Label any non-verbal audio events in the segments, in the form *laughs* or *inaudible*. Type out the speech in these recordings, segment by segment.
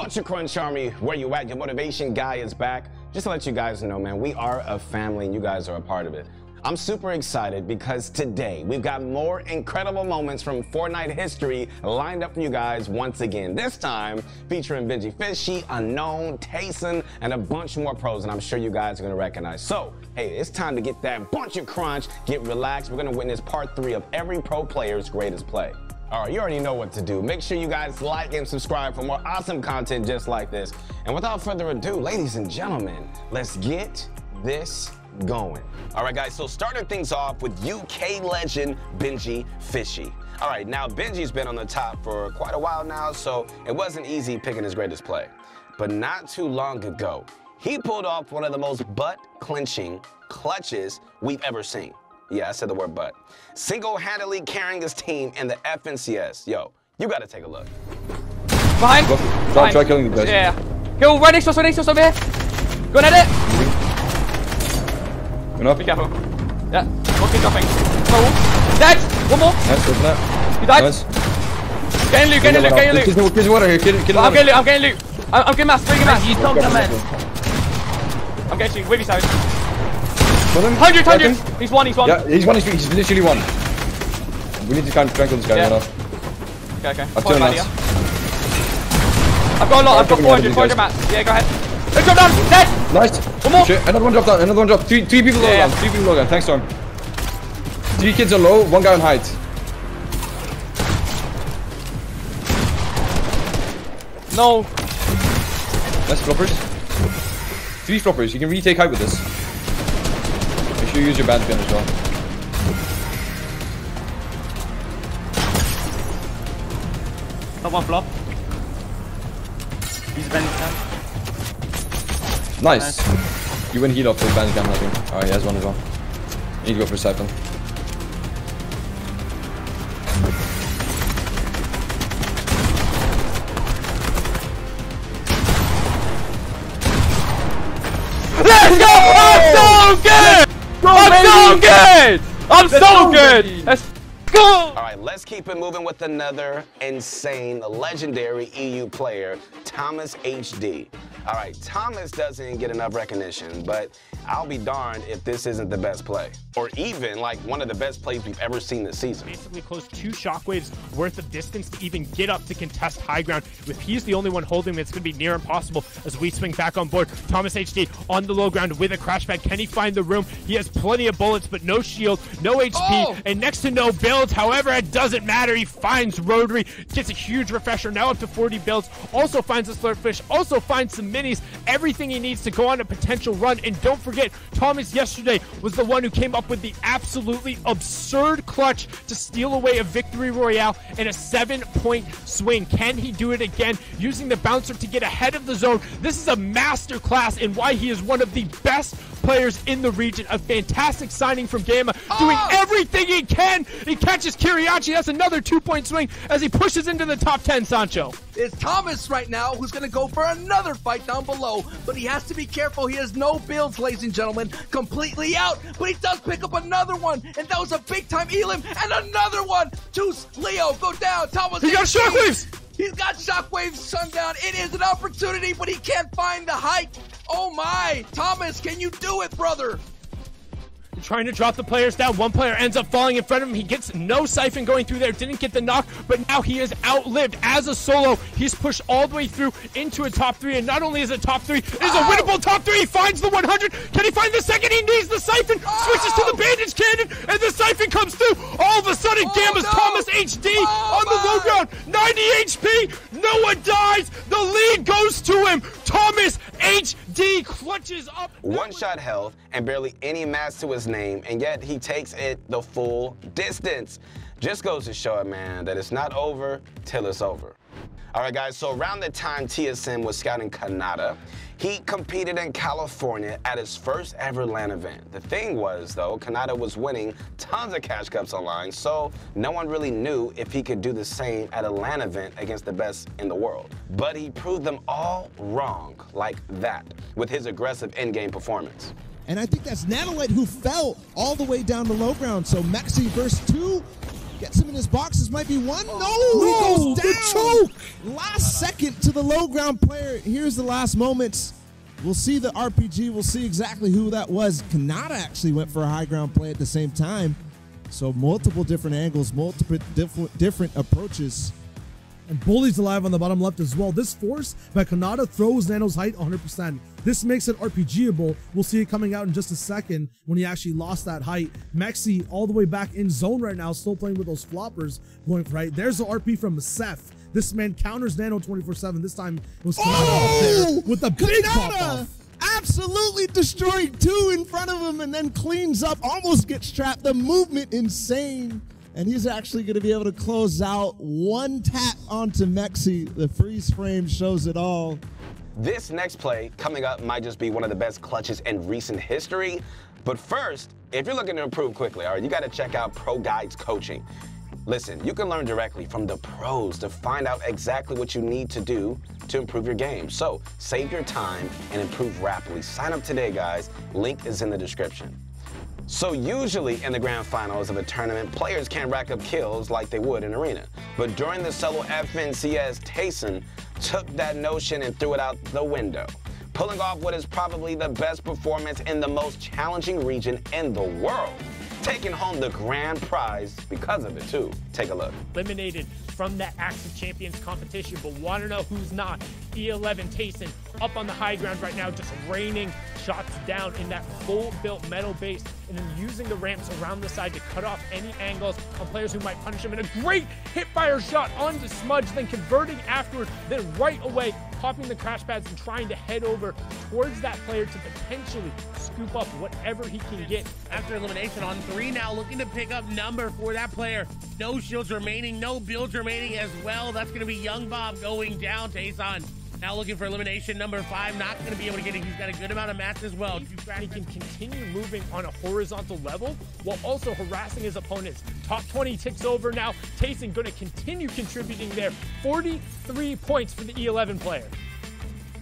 Bunch of Crunch Army, where you at? Your motivation guy is back. Just to let you guys know, man, we are a family and you guys are a part of it. I'm super excited because today we've got more incredible moments from Fortnite history lined up for you guys once again. This time featuring Benjyfishy, Unknown, Tayson, and a bunch more pros and I'm sure you guys are gonna recognize. So, hey, it's time to get that bunch of crunch, get relaxed. We're gonna witness part three of every pro player's greatest play. All right, you already know what to do. Make sure you guys like and subscribe for more awesome content just like this. And without further ado, ladies and gentlemen, let's get this going. All right, guys, so starting things off with UK legend Benji Fishy. All right, now Benji's been on the top for quite a while now, so it wasn't easy picking his greatest play. But not too long ago, he pulled off one of the most butt-clenching clutches we've ever seen. Yeah, I said the word butt. Single-handedly carrying his team in the FNCS. Yo, you gotta take a look. Behind. Go, try, try killing the guys. Yeah. Kill right next to us, right next to us over here. Go at it. Enough. Be careful. Yeah. One keep dropping. Oh. Dead. One more. Nice, open that. He died. Nice. Getting loot, getting loot, getting Kids, loot. kids, water here. Kid, kid, I'm getting loot, I'm getting loot. I'm, I'm getting mass, getting mass. You don't get mad. I'm getting you. Wavy side. 100, 100. He's one, he's one. Yeah, he's one. He's, he's literally one. We need to kind of tranquil this guy. Yeah. You know. Okay, okay. I've Point turned mats. I've got a lot, I've got 400, 400 mats. Yeah, go ahead. Let's go down. Dead. Nice. One more. Shit. Another one dropped down. Another one dropped. Three, three people low Yeah, down. Three people low down. Thanks, Storm. Three kids are low. One guy on height. No. Nice floppers. Three floppers. You can retake height with this. Use your band gun as well. Top one flop. He's bending down. Nice. You win heal off the band gun, I think. Oh, he has one as well. Need to go for siphon. Good! I'm so good! I'm so good! Let's go! All right, let's keep it moving with another insane, legendary EU player, Thomas HD. All right, Thomas doesn't get enough recognition, but I'll be darned if this isn't the best play, or even like one of the best plays we've ever seen this season. basically close two shockwaves worth of distance to even get up to contest high ground. If he's the only one holding, it's going to be near impossible as we swing back on board. Thomas HD on the low ground with a crash pad. Can he find the room? He has plenty of bullets, but no shield, no HP, Oh! and next to no builds. However, it doesn't matter. He finds Rotary, gets a huge refresher, now up to 40 builds. Also finds a slurpfish, also finds some minis, everything he needs to go on a potential run. And don't forget, Thomas yesterday was the one who came up with the absolutely absurd clutch to steal away a victory royale in a seven point swing. Can he do it again using the bouncer to get ahead of the zone? This is a masterclass in why he is one of the best players in the region. A fantastic signing from Gamma, doing oh! everything he can. He catches Kiryache. That's another two point swing as he pushes into the top 10, Sancho. Is Thomas right now, who's going to go for another fight down below. But he has to be careful. He has no builds, ladies and gentlemen. Completely out. But he does pick up another one. And that was a big time Elim. And another one. Juice, Leo, go down. Thomas. He got shockwaves! He's got shockwaves, sundown. It is an opportunity, but he can't find the height. Oh my. Thomas, can you do it, brother? Trying to drop the players down. One player ends up falling in front of him. He gets no siphon going through there. Didn't get the knock, but now he is outlived as a solo. He's pushed all the way through into a top three, and not only is it top three, it is a oh. winnable top three. He finds the 100. Can he find the second? He needs the siphon. Switches to the oh. bandage cannon, and the siphon comes through. All of a sudden, Oh, Gamma's no. Thomas HD Oh, on the low ground. 90 HP. No one dies. The lead goes to him. Thomas HD clutches up. One shot health and barely any mass to his name, and yet he takes it the full distance. Just goes to show it, man, that it's not over till it's over. All right, guys, so around the time TSM was scouting Kanata, he competed in California at his first ever LAN event. The thing was, though, Kanata was winning tons of cash cups online, so no one really knew if he could do the same at a LAN event against the best in the world. But he proved them all wrong, like that, with his aggressive in-game performance. And I think that's Nanolite who fell all the way down to low ground. So Maxi verse two gets him in his box. This might be one. Oh. No, he goes the choke. Last second to the low ground player. Here's the last moments. We'll see the RPG. We'll see exactly who that was. Kanata actually went for a high ground play at the same time. So multiple different angles, multiple different different approaches. And Bully's alive on the bottom left as well. This force by Kanata throws Nano's height 100%. This makes it RPGable. We'll see it coming out in just a second when he actually lost that height. Mexi all the way back in zone right now, still playing with those floppers going for height. There's the RP from Seth. This man counters Nano 24-7. This time it was Kanata oh! there with a big pop-off absolutely destroying two in front of him and then cleans up, almost gets trapped. The movement insane. And he's actually going to be able to close out one tap onto Mexi. The freeze frame shows it all. This next play coming up might just be one of the best clutches in recent history. But first, if you're looking to improve quickly, all right, you got to check out ProGuides Coaching. Listen, you can learn directly from the pros to find out exactly what you need to do to improve your game. So save your time and improve rapidly. Sign up today, guys. Link is in the description. So usually in the grand finals of a tournament, players can't rack up kills like they would in arena. But during the solo FNCS, Tayson took that notion and threw it out the window, pulling off what is probably the best performance in the most challenging region in the world, taking home the grand prize because of it too. Take a look. eliminated from that Axe Champions competition, but want to know who's not? E11 Tayson up on the high ground right now, just raining shots down in that full built metal base, and then using the ramps around the side to cut off any angles on players who might punish him. And a great hip fire shot onto Smudge, then converting afterwards, then right away popping the crash pads and trying to head over towards that player to potentially scoop up whatever he can get. After elimination on three now looking to pick up number for that player. No shields remaining no builds remaining as well. That's going to be young bob going down Tayson now looking for elimination number five not going to be able to get it he's got a good amount of mats as well he can continue moving on a horizontal level while also harassing his opponents. Top 20 ticks over now. Tayson going to continue contributing there. 43 points for the E11 player.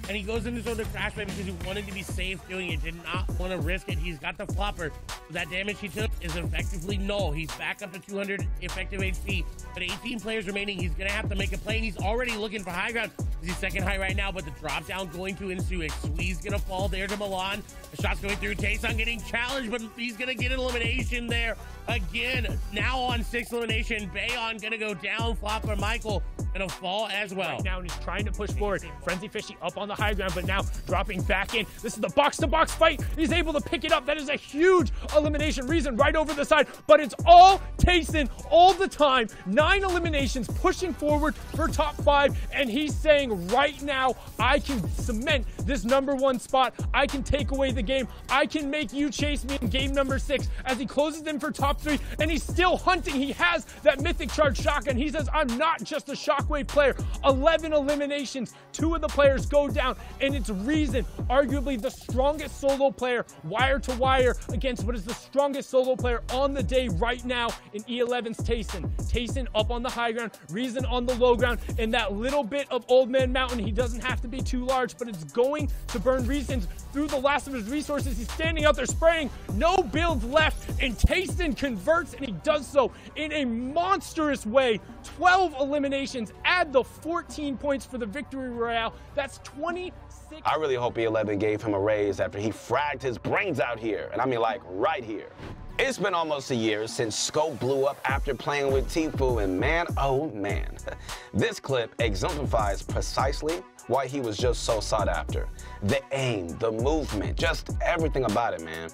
And he goes into sort of crash play because he wanted to be safe doing it, did not want to risk it. He's got the flopper. That damage he took is effectively null. He's back up to 200 effective HP, but 18 players remaining. He's gonna have to make a play, and he's already looking for high ground. He's second high right now, but the drop down going to ensue. Squeeze gonna fall there to Milan. The shot's going through. Tayson getting challenged, but he's gonna get an elimination there again. Now on six elimination, Bayon gonna go down. Flopper Michael gonna fall as well. Right now, and he's trying to push forward. Frenzy Fishy up on the high ground, but now dropping back in. This is the box to box fight. He's able to pick it up. That is a huge elimination reason right over the side, but it's all Tayson all the time. Nine eliminations pushing forward for top five, and he's saying right now, I can cement this number one spot. I can take away the game. I can make you chase me in game number six as he closes in for top three, and he's still hunting. He has that mythic charge shotgun. He says, I'm not just a shockwave player. 11 eliminations, two of the players go down, and it's Reason, arguably the strongest solo player, wire to wire, against what is the strongest solo player on the day right now in E11's Tayson. Tayson up on the high ground, Reason on the low ground, and that little bit of Old Man Mountain, he doesn't have to be too large, but it's going to burn Reason's through the last of his resources. He's standing out there spraying, no builds left, and Tayson converts, and he does so in a monstrous way. 12 eliminations, add the 14 points for the victory royale. That's 26. I really hope E11 gave him a raise after he fragged his brains out here. And I mean, like, right here. It's been almost a year since Scope blew up after playing with Tfue, and man, oh man. *laughs* This clip exemplifies precisely why he was just so sought after. The aim, the movement, just everything about it, man.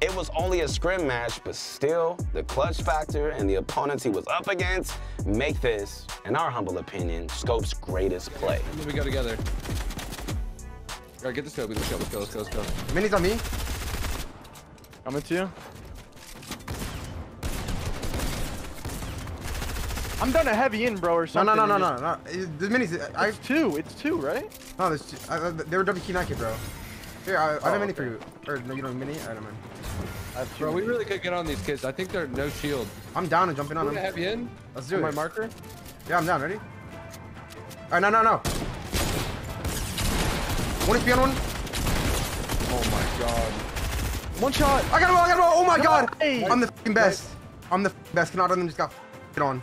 It was only a scrim match, but still, the clutch factor and the opponents he was up against make this, in our humble opinion, Scope's greatest play. We go together. All right, get the scope. Get the scope. Let's go. Let's go. Let's go. Mini's on me. Coming to you. I'm done a heavy in, bro, or something. no, no, no, and no, no. The minis. I. It's two. It's two, right? No, there's two. I, I, they were double key Nike, bro. Here, I, I have Oh, a mini oh, okay. for you. Or no, you don't have mini. I don't mind. I have two Bro, we really could get on these kids. I think they're no shield. I'm down and jumping on I'm gonna them. have you in. Let's do On my marker. Yeah, I'm down. Ready? All right, no, no, no. One HP on one. Oh my god. One shot. I got him! I got him! Oh my god! Hey. I'm the fucking best. I'm the f***ing best. Cannot them just got f***ing on.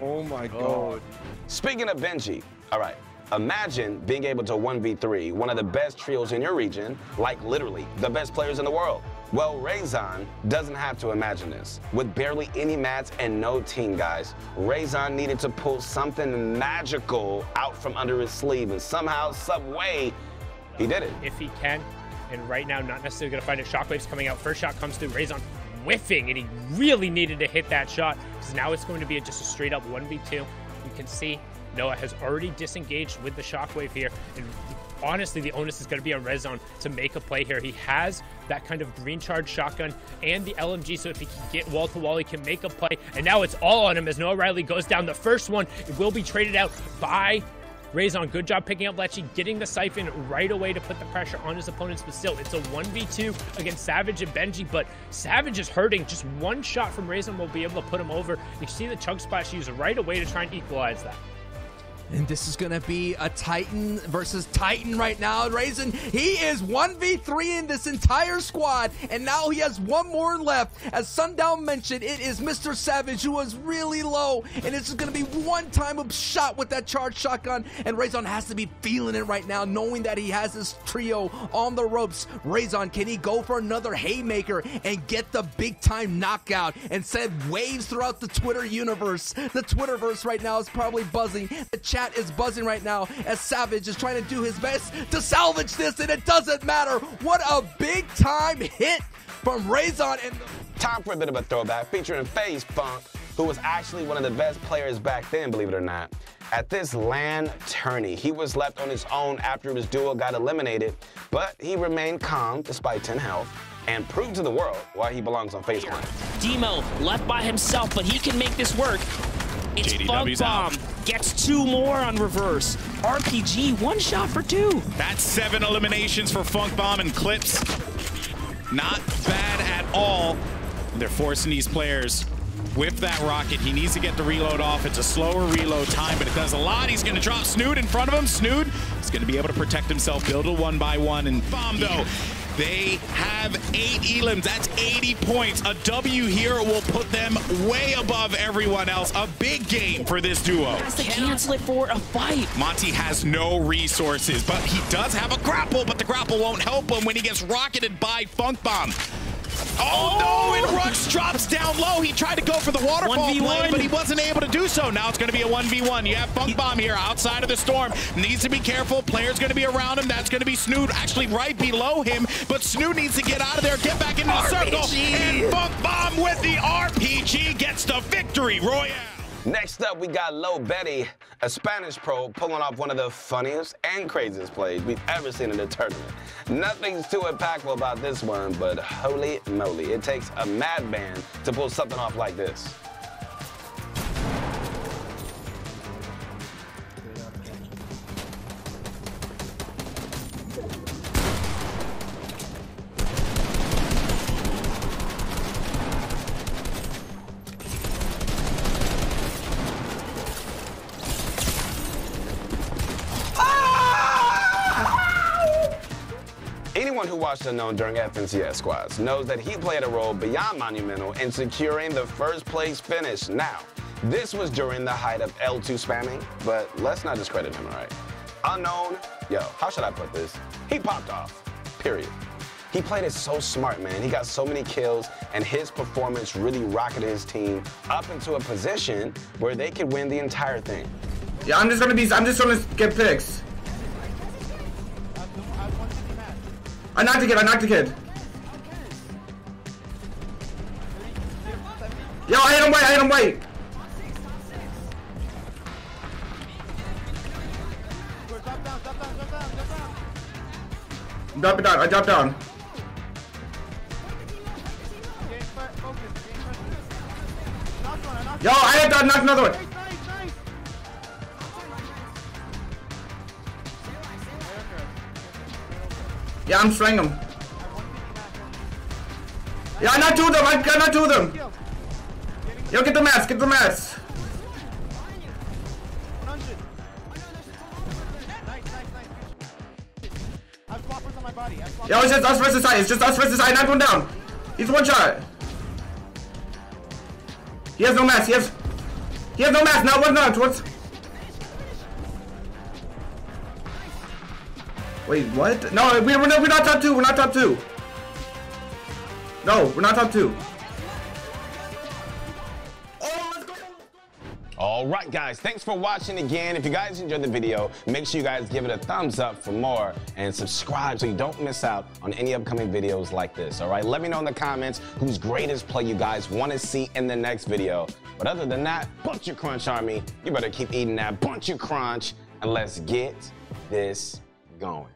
Oh my oh. god. Speaking of Benji, all right, imagine being able to 1v3 one of the best trios in your region, like literally the best players in the world. Well, Rezon doesn't have to imagine this. With barely any mats and no team guys, Rezon needed to pull something magical out from under his sleeve, and somehow, some way, he did it. if he can. And right now, not necessarily going to find it. Shockwave's coming out. First shot comes through. Rezon whiffing, and he really needed to hit that shot because now it's going to be just a straight up 1v2. You can see Noah has already disengaged with the Shockwave here. And honestly, the onus is going to be on Rezon to make a play here. He has that kind of green charge shotgun and the LMG, so if he can get wall to wall, he can make a play. And now it's all on him as Noah Riley goes down. The first one it will be traded out by Rezon, good job picking up Lecce, getting the Siphon right away to put the pressure on his opponents, but still, it's a 1v2 against Savage and Benji, but Savage is hurting. Just one shot from Rezon will be able to put him over. You see the chug splash used right away to try and equalize that. And this is going to be a Titan versus Titan right now. Rezon, he is 1v3 in this entire squad, and now he has one more left. As Sundown mentioned, it is Mr. Savage who was really low, and it's going to be one time of shot with that charged shotgun, and Rezon has to be feeling it right now, knowing that he has this trio on the ropes. Rezon, can he go for another haymaker and get the big time knockout and send waves throughout the Twitter universe? The Twitterverse right now is probably buzzing. The chat is buzzing right now as Savage is trying to do his best to salvage this, and it doesn't matter. What a big time hit from Rezon and the Time for a bit of a throwback featuring FaZe Funk, who was actually one of the best players back then, believe it or not. At this LAN tourney, he was left on his own after his duo got eliminated, but he remained calm despite 10 health and proved to the world why he belongs on FaZe Clan. Demo left by himself, but he can make this work. It's Funk JDW's Bomb. Gets two more on reverse. RPG, one shot for two. That's seven eliminations for Funk Bomb and Clips. Not bad at all. They're forcing these players with that rocket. He needs to get the reload off. It's a slower reload time, but it does a lot. He's going to drop Snood in front of him. Snood is going to be able to protect himself, build a one by one. And Bomb, though, they have eight elims. That's 80 points. A W here will put them way above everyone else. A big game for this duo. Has to cancel it for a fight. Monty has no resources, but he does have a grapple, but the grapple won't help him when he gets rocketed by Funk Bomb. Oh, no, and Rux drops down low. He tried to go for the waterfall 1v1. play, but he wasn't able to do so. Now it's going to be a 1v1. You have Funk Bomb here outside of the storm. Needs to be careful. Player's going to be around him. That's going to be Snood actually right below him, but Snood needs to get out of there, get back into the circle, and Funk Bomb with the RPG gets the victory royale. Next up, we got Low Betty, a Spanish pro pulling off one of the funniest and craziest plays we've ever seen in a tournament. Nothing's too impactful about this one, but holy moly, it takes a madman to pull something off like this. Who watched Unknown during FNCS squads knows that he played a role beyond monumental in securing the first place finish. Now, this was during the height of L2 spamming, but let's not discredit him, all right? Unknown, yo, how should I put this? He popped off, period. He played it so smart, man. He got so many kills, and his performance really rocketed his team up into a position where they could win the entire thing. Yeah, I'm just gonna be. I'm just gonna get picks. I knocked the kid. I knocked the kid. Yo, I hit him white. I hit him white. Drop it down. I dropped down. Yo, I had that. Knocked another one. Yeah, I'm spraying him. Yeah, I two of them. I two of them. Yo, get the mats. Get the mats. Yo, it's just us versus side. It's just us versus side. Knocked one down. He's one shot. He has no mats. He has. He has no mask. Now what? Not what's? Wait, what? No, we, we're, no, we're not top two. We're not top two. No, we're not top two. All right, guys, thanks for watching again. If you guys enjoyed the video, make sure you guys give it a thumbs up for more and subscribe so you don't miss out on any upcoming videos like this, all right? Let me know in the comments whose greatest play you guys want to see in the next video. But other than that, bunch of crunch, Army. You better keep eating that bunch of crunch and let's get this going.